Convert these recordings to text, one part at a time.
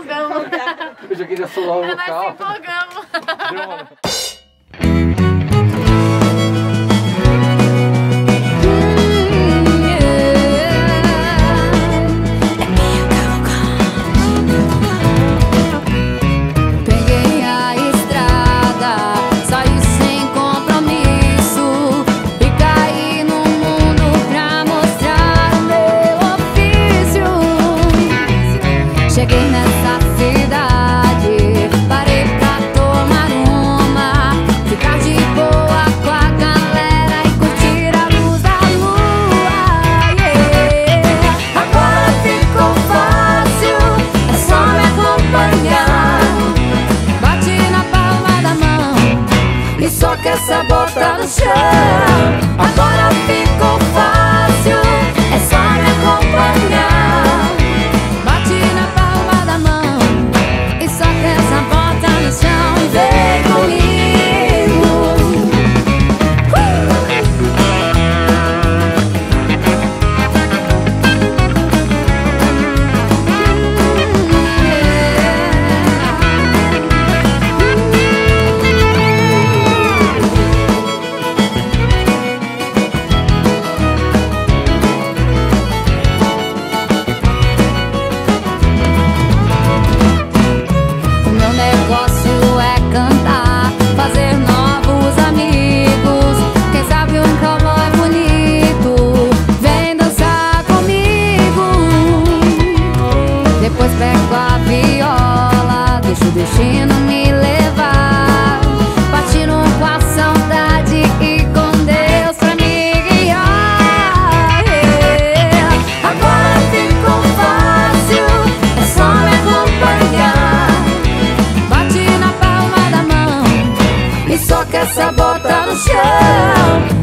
empolgamos. Eu já queria solar o local Nós empolgamos. sunshine. essa bota no chão.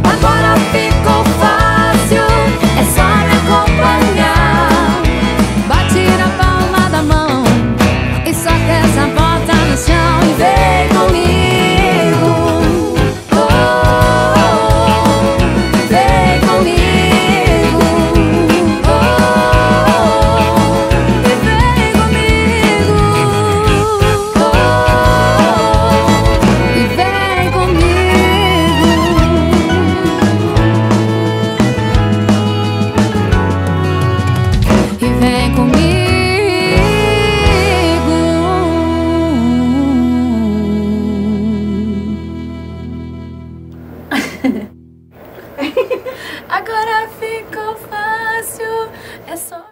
É só